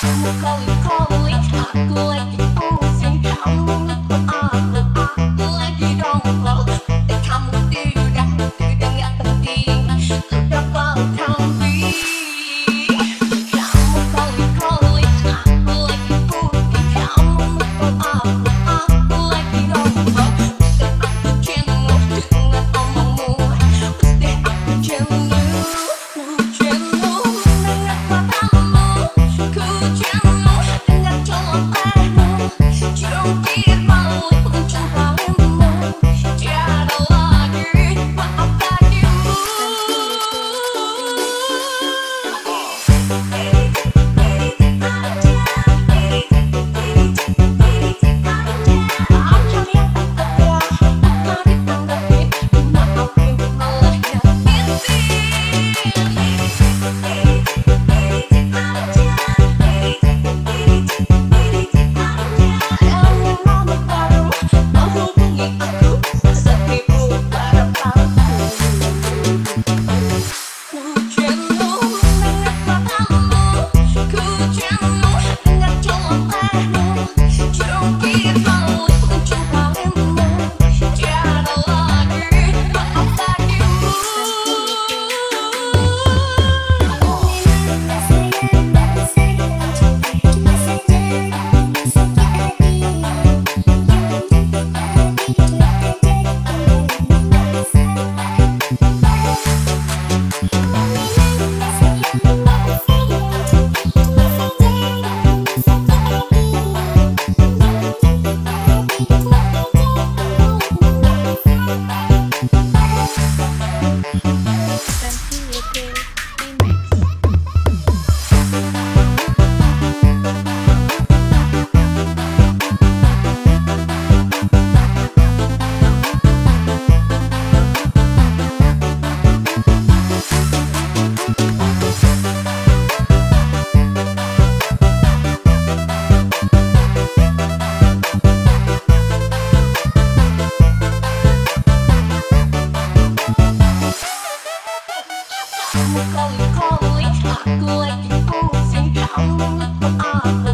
Collie, call collie, Calling, calling, calling, calling, calling, calling, calling, calling, calling,